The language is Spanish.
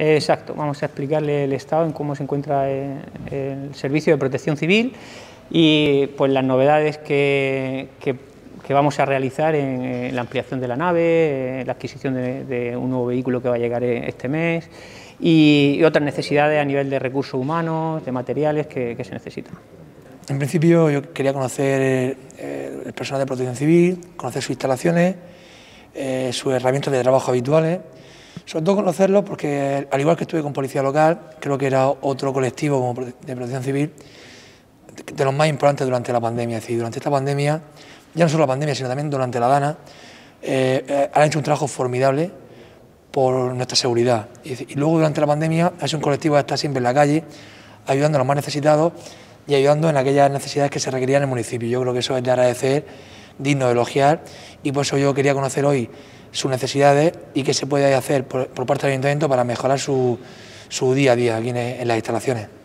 Exacto, vamos a explicarle el estado en cómo se encuentra el, el servicio de protección civil y pues las novedades que, que, vamos a realizar en, en, la ampliación de la nave, en la adquisición de, un nuevo vehículo que va a llegar este mes y, otras necesidades a nivel de recursos humanos, de materiales que, se necesitan. En principio yo quería conocer eh, el personal de protección civil, conocer sus instalaciones, eh, sus herramientas de trabajo habituales sobre todo conocerlo porque, al igual que estuve con Policía Local, creo que era otro colectivo como de protección civil de los más importantes durante la pandemia. Es decir, durante esta pandemia, ya no solo la pandemia, sino también durante la DANA, eh, eh, han hecho un trabajo formidable por nuestra seguridad. Y, y, luego durante la pandemia ha sido un colectivo que está siempre en la calle, ayudando a los más necesitados y ayudando en aquellas necesidades que se requerían en el municipio. Yo creo que eso es de agradecer, digno de elogiar, y por eso yo quería conocer hoy sus necesidades y qué se puede hacer por, parte del Ayuntamiento para mejorar su, su día a día aquí en las instalaciones.